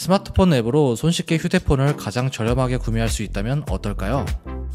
스마트폰 앱으로 손쉽게 휴대폰을 가장 저렴하게 구매할 수 있다면 어떨까요?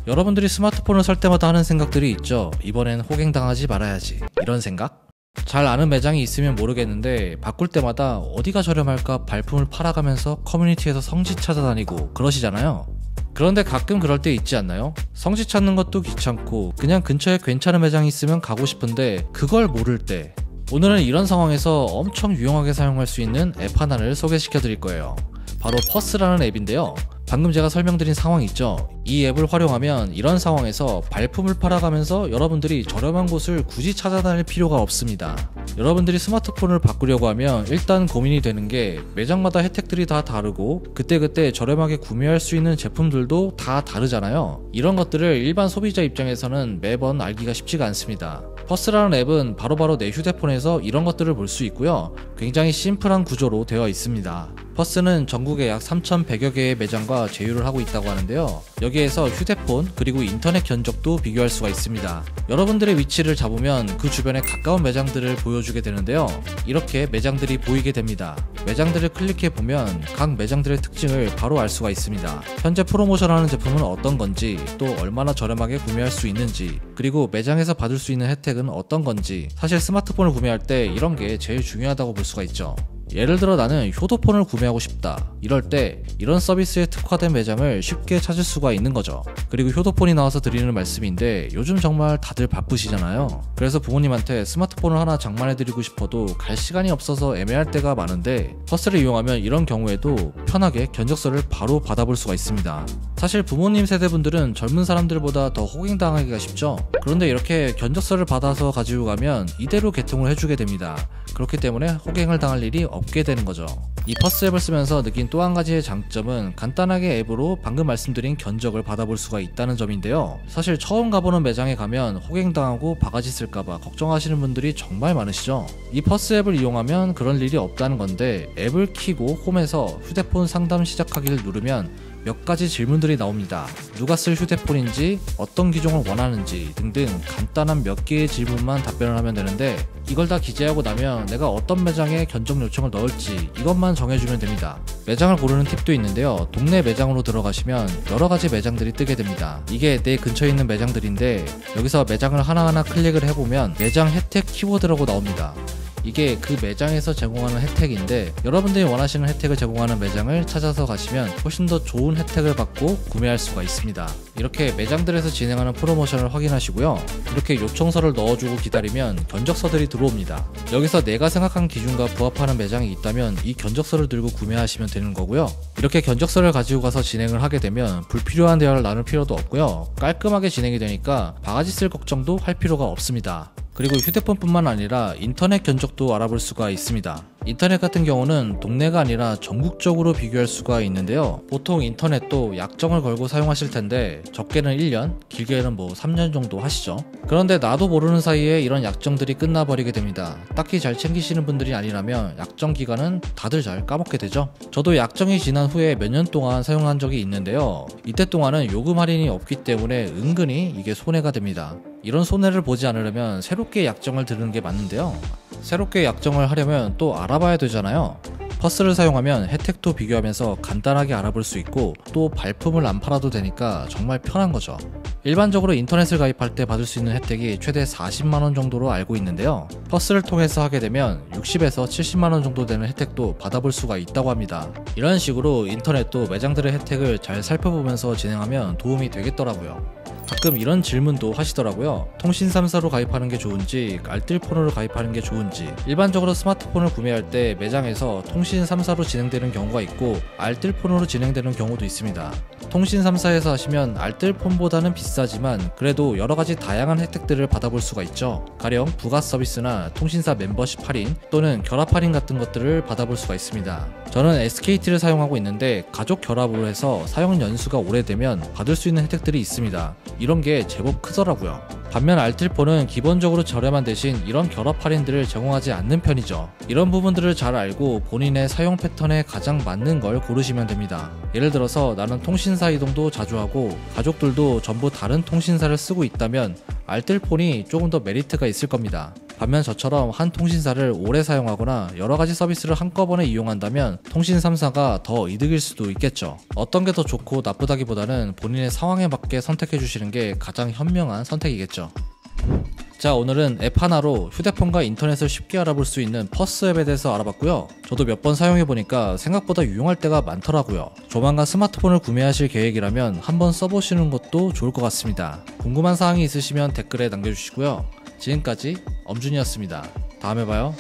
여러분들이 스마트폰을 살 때마다 하는 생각들이 있죠. 이번엔 호갱당하지 말아야지. 이런 생각? 잘 아는 매장이 있으면 모르겠는데 바꿀 때마다 어디가 저렴할까 발품을 팔아가면서 커뮤니티에서 성지 찾아다니고 그러시잖아요. 그런데 가끔 그럴 때 있지 않나요? 성지 찾는 것도 귀찮고 그냥 근처에 괜찮은 매장이 있으면 가고 싶은데 그걸 모를 때 오늘은 이런 상황에서 엄청 유용하게 사용할 수 있는 앱 하나를 소개시켜 드릴 거예요. 바로 퍼스라는 앱인데요. 방금 제가 설명드린 상황 있죠? 이 앱을 활용하면 이런 상황에서 발품을 팔아가면서 여러분들이 저렴한 곳을 굳이 찾아다닐 필요가 없습니다. 여러분들이 스마트폰을 바꾸려고 하면 일단 고민이 되는 게 매장마다 혜택들이 다 다르고 그때그때 저렴하게 구매할 수 있는 제품들도 다 다르잖아요. 이런 것들을 일반 소비자 입장에서는 매번 알기가 쉽지가 않습니다. 퍼스라는 앱은 바로바로 내 휴대폰에서 이런 것들을 볼 수 있고요. 굉장히 심플한 구조로 되어 있습니다. 퍼스는 전국에 약 3,100여 개의 매장과 제휴를 하고 있다고 하는데요. 여기에서 휴대폰 그리고 인터넷 견적도 비교할 수가 있습니다. 여러분들의 위치를 잡으면 그 주변에 가까운 매장들을 보여주게 되는데요. 이렇게 매장들이 보이게 됩니다. 매장들을 클릭해 보면 각 매장들의 특징을 바로 알 수가 있습니다. 현재 프로모션하는 제품은 어떤 건지, 또 얼마나 저렴하게 구매할 수 있는지, 그리고 매장에서 받을 수 있는 혜택은 어떤 건지, 사실 스마트폰을 구매할 때 이런 게 제일 중요하다고 볼 수가 있죠. 예를 들어 나는 효도폰을 구매하고 싶다. 이럴 때 이런 서비스에 특화된 매장을 쉽게 찾을 수가 있는 거죠. 그리고 효도폰이 나와서 드리는 말씀인데 요즘 정말 다들 바쁘시잖아요. 그래서 부모님한테 스마트폰을 하나 장만해드리고 싶어도 갈 시간이 없어서 애매할 때가 많은데 퍼스를 이용하면 이런 경우에도 편하게 견적서를 바로 받아볼 수가 있습니다. 사실 부모님 세대분들은 젊은 사람들보다 더 호갱당하기가 쉽죠. 그런데 이렇게 견적서를 받아서 가지고 가면 이대로 개통을 해주게 됩니다. 그렇기 때문에 호갱을 당할 일이 없게 되는 거죠. 이 퍼스 앱을 쓰면서 느낀 또 한 가지의 장점은 간단하게 앱으로 방금 말씀드린 견적을 받아볼 수가 있다는 점인데요. 사실 처음 가보는 매장에 가면 호갱당하고 바가지 쓸까봐 걱정하시는 분들이 정말 많으시죠. 이 퍼스 앱을 이용하면 그런 일이 없다는 건데 앱을 키고 홈에서 휴대폰 상담 시작하기를 누르면 몇 가지 질문들이 나옵니다. 누가 쓸 휴대폰인지, 어떤 기종을 원하는지 등등 간단한 몇 개의 질문만 답변을 하면 되는데 이걸 다 기재하고 나면 내가 어떤 매장에 견적 요청을 넣을지 이것 만 정해주면 됩니다. 매장을 고르는 팁도 있는데요. 동네 매장으로 들어가시면 여러 가지 매장들이 뜨게 됩니다. 이게 내 근처에 있는 매장들인데 여기서 매장을 하나하나 클릭을 해보면 매장 혜택 키워드라고 나옵니다. 이게 그 매장에서 제공하는 혜택인데 여러분들이 원하시는 혜택을 제공하는 매장을 찾아서 가시면 훨씬 더 좋은 혜택을 받고 구매할 수가 있습니다. 이렇게 매장들에서 진행하는 프로모션을 확인하시고요. 이렇게 요청서를 넣어주고 기다리면 견적서들이 들어옵니다. 여기서 내가 생각한 기준과 부합하는 매장이 있다면 이 견적서를 들고 구매하시면 되는 거고요. 이렇게 견적서를 가지고 가서 진행을 하게 되면 불필요한 대화를 나눌 필요도 없고요. 깔끔하게 진행이 되니까 바가지 쓸 걱정도 할 필요가 없습니다. 그리고 휴대폰뿐만 아니라 인터넷 견적도 알아볼 수가 있습니다. 인터넷 같은 경우는 동네가 아니라 전국적으로 비교할 수가 있는데요. 보통 인터넷도 약정을 걸고 사용하실 텐데 적게는 1년, 길게는 뭐 3년 정도 하시죠. 그런데 나도 모르는 사이에 이런 약정들이 끝나버리게 됩니다. 딱히 잘 챙기시는 분들이 아니라면 약정 기간은 다들 잘 까먹게 되죠. 저도 약정이 지난 후에 몇 년 동안 사용한 적이 있는데요. 이때 동안은 요금 할인이 없기 때문에 은근히 이게 손해가 됩니다. 이런 손해를 보지 않으려면 새롭게 약정을 드는 게 맞는데요. 새롭게 약정을 하려면 또 알아봐야 되잖아요. 퍼스를 사용하면 혜택도 비교하면서 간단하게 알아볼 수 있고 또 발품을 안 팔아도 되니까 정말 편한 거죠. 일반적으로 인터넷을 가입할 때 받을 수 있는 혜택이 최대 40만원 정도로 알고 있는데요. 퍼스를 통해서 하게 되면 60에서 70만원 정도 되는 혜택도 받아볼 수가 있다고 합니다. 이런 식으로 인터넷도 매장들의 혜택을 잘 살펴보면서 진행하면 도움이 되겠더라고요. 가끔 이런 질문도 하시더라고요. 통신 3사로 가입하는 게 좋은지, 알뜰폰으로 가입하는 게 좋은지. 일반적으로 스마트폰을 구매할 때 매장에서 통신 3사로 진행되는 경우가 있고, 알뜰폰으로 진행되는 경우도 있습니다. 통신 3사에서 하시면 알뜰폰보다는 비싸지만 그래도 여러 가지 다양한 혜택들을 받아볼 수가 있죠. 가령 부가 서비스나 통신사 멤버십 할인 또는 결합 할인 같은 것들을 받아볼 수가 있습니다. 저는 SKT를 사용하고 있는데 가족 결합으로 해서 사용 연수가 오래되면 받을 수 있는 혜택들이 있습니다. 이런 게 제법 크더라고요. 반면 알뜰폰은 기본적으로 저렴한 대신 이런 결합 할인들을 제공하지 않는 편이죠. 이런 부분들을 잘 알고 본인의 사용 패턴에 가장 맞는 걸 고르시면 됩니다. 예를 들어서 나는 통신사 이동도 자주 하고 가족들도 전부 다른 통신사를 쓰고 있다면 알뜰폰이 조금 더 메리트가 있을 겁니다. 반면 저처럼 한 통신사를 오래 사용하거나 여러 가지 서비스를 한꺼번에 이용한다면 통신 3사가 더 이득일 수도 있겠죠. 어떤 게 더 좋고 나쁘다기보다는 본인의 상황에 맞게 선택해 주시는 게 가장 현명한 선택이겠죠. 자 오늘은 앱 하나로 휴대폰과 인터넷을 쉽게 알아볼 수 있는 퍼스 앱에 대해서 알아봤고요 저도 몇 번 사용해보니까 생각보다 유용할 때가 많더라고요 조만간 스마트폰을 구매하실 계획이라면 한번 써보시는 것도 좋을 것 같습니다 궁금한 사항이 있으시면 댓글에 남겨주시고요 지금까지 엄준이었습니다. 다음에 봐요